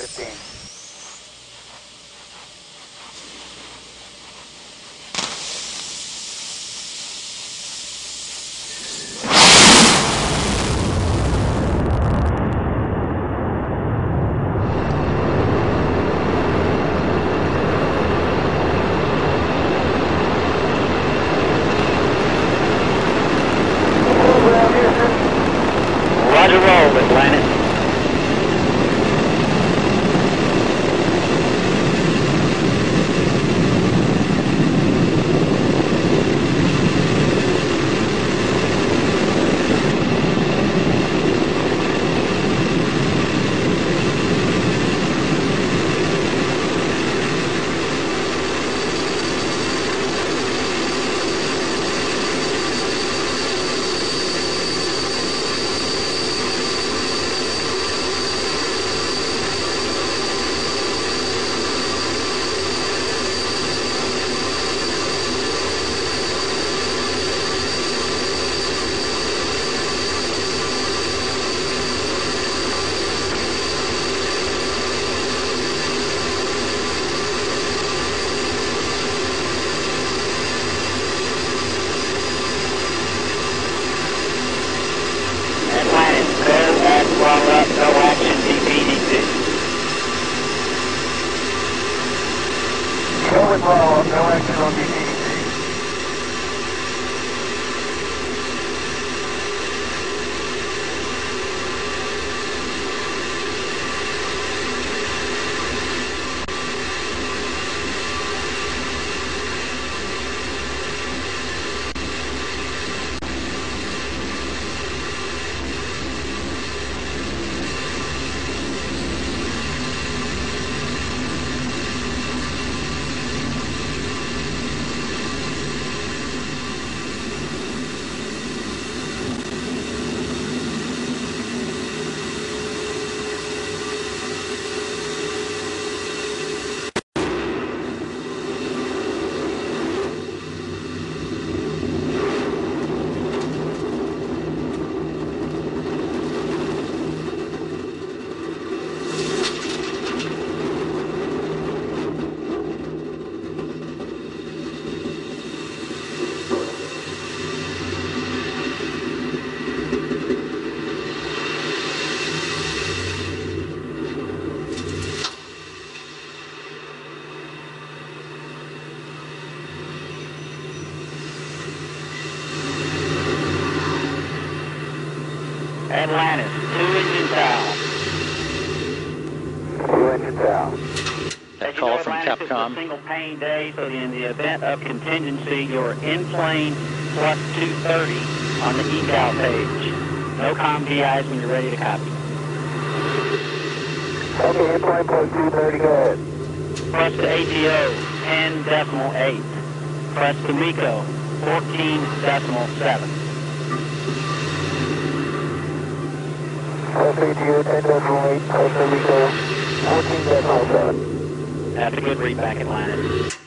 15. Roger roll, Atlantis. Atlantis, go at throttle up, no action, DPD2. Go with roll, no action on BPDC. Atlantis, two engine tower. Two engine down. As you Call know, from Atlantis is Capcom. a single pane day, so in the event of contingency, you're in plane plus 230 on the eval page. No com DIs when you're ready to copy. Okay, airplane plus 230, go ahead. Press to ATO, 10 decimal 8. Press to MECO, 14 decimal 7. Press ATO 10 decimal 8, press Amico 14 decimal 7. That's a good read back, Atlantis. ATO.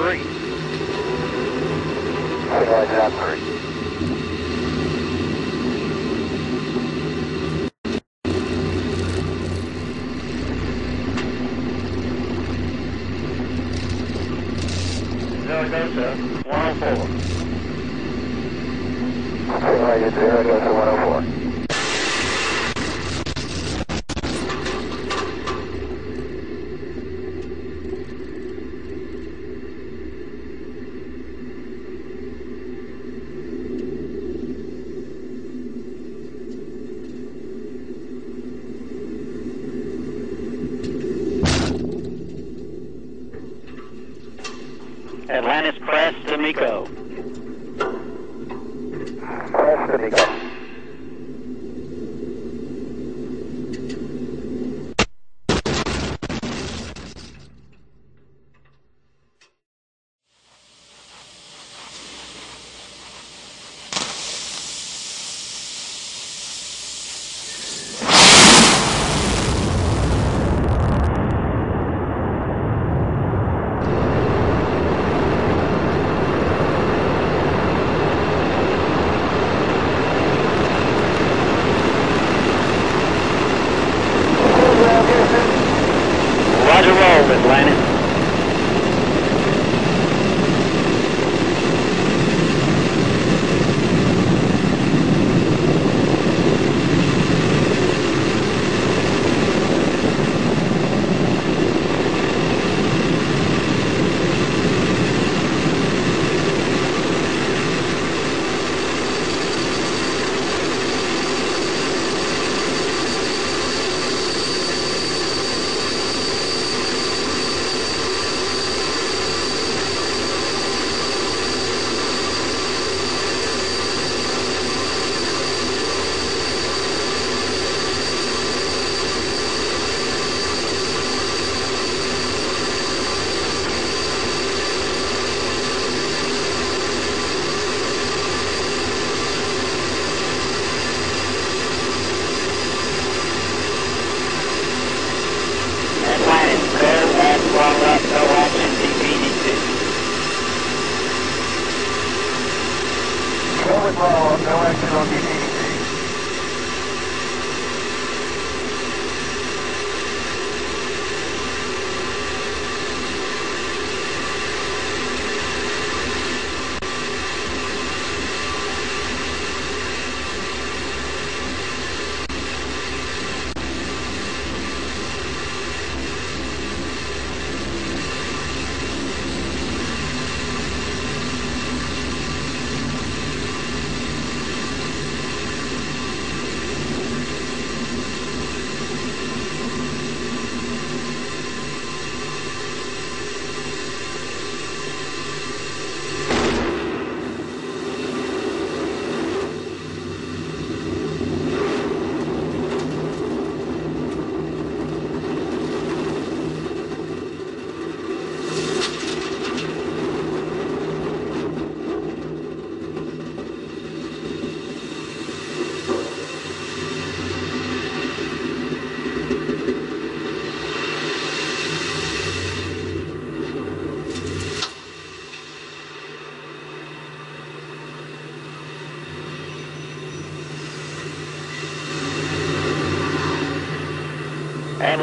Engine, ops 3. Single engine up three. Zaragoza, 104. Single zero goes to 104.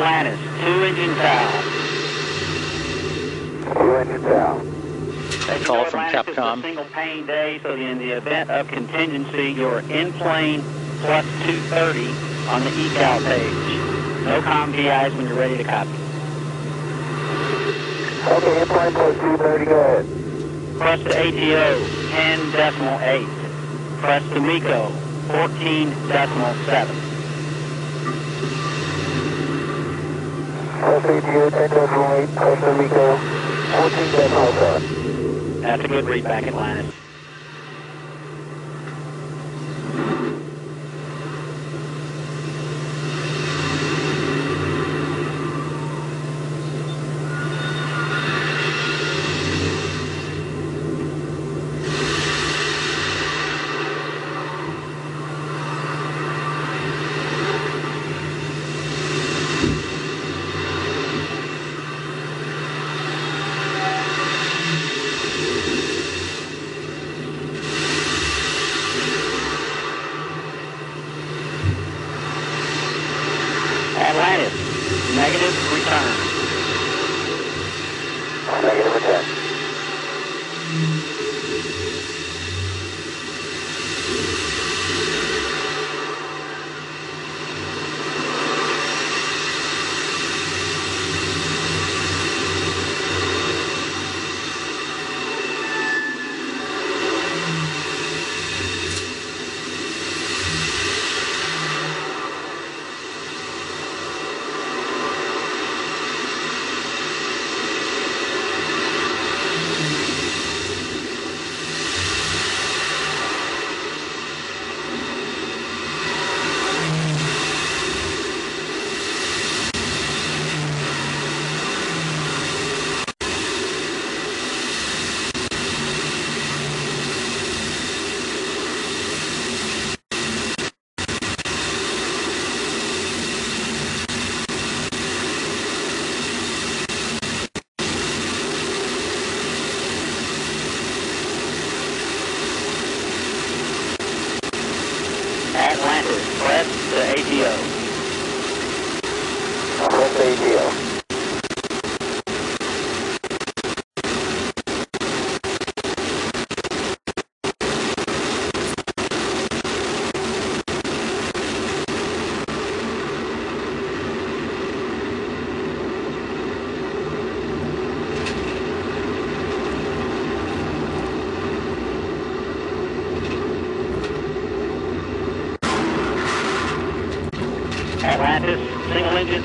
Atlantis, two engine tower. Two engine down. They Call from Capcom. Single pane day, so in the event of contingency, you're in plane plus 230 on the eval page. No com PIs when you're ready to copy. Okay, in plane plus 230, go ahead. Press to ATO, 10 decimal 8. Press to MECO, 14 decimal 7. 10 decimal 8, press to MECO, 14 decimal 7. That's a good read back. Atlantis,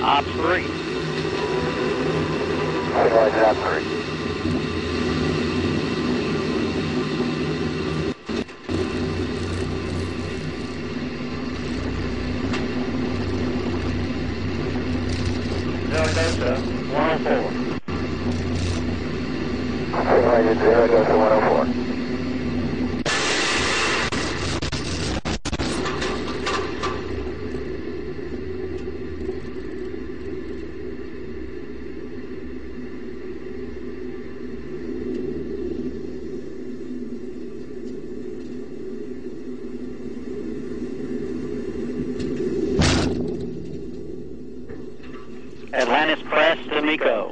Op 3. Signal op 3. Press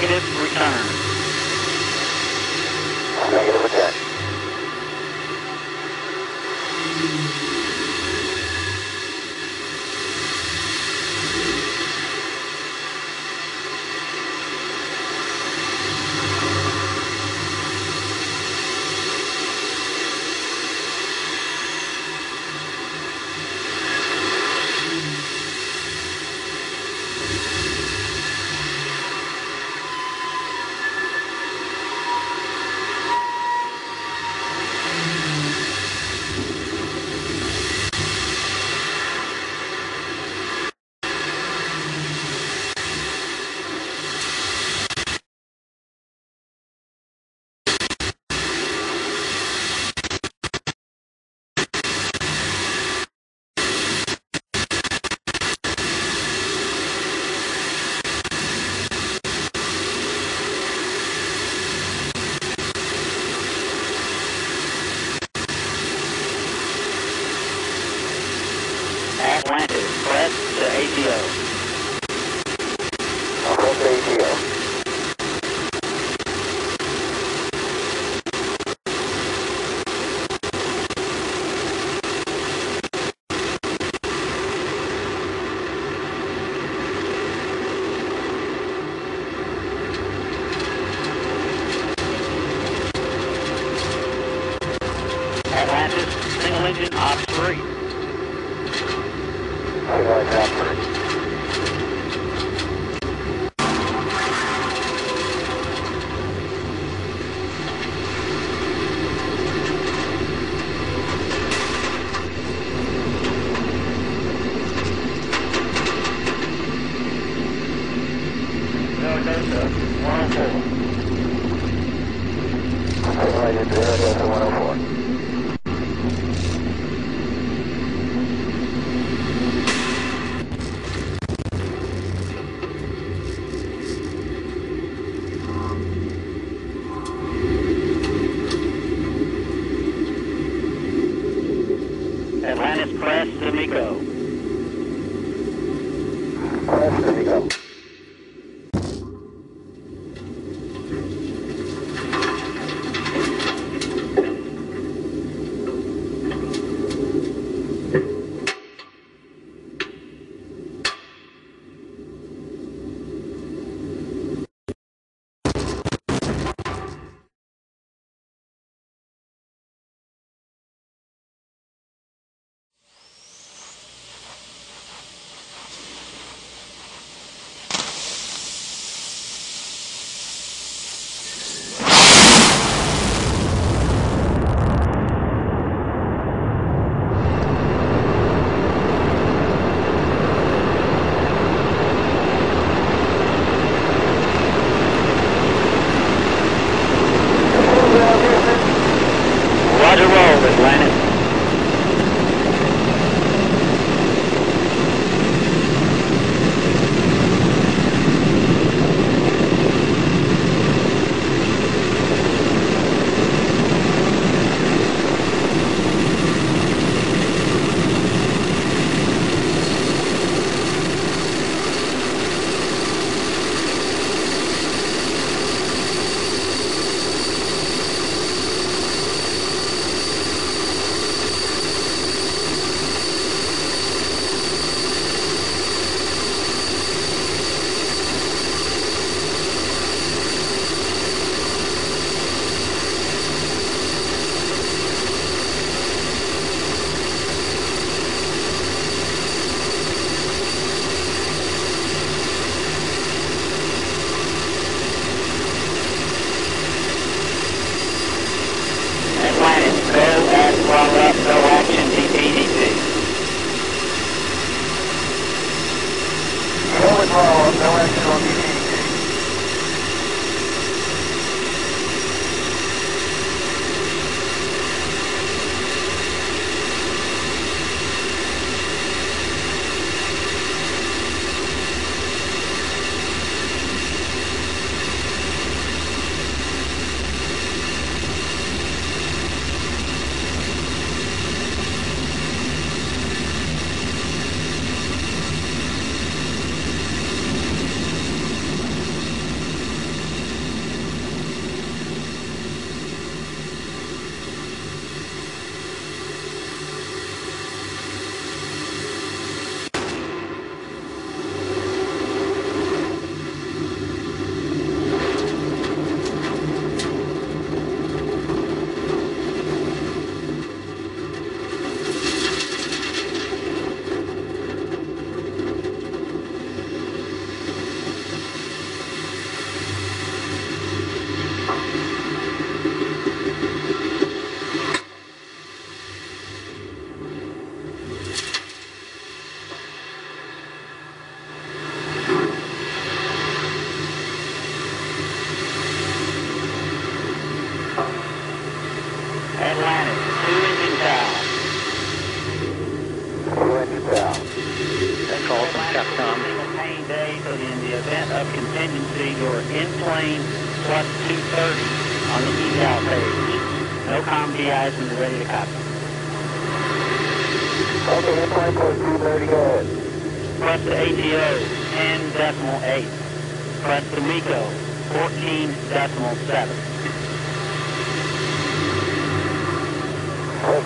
negative return. engine off obsolete. Press, press, semi-go. Press, semi-go.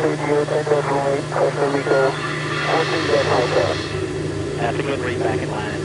radio, 10 right, Costa Rica, 14 contact. That's good read back in line.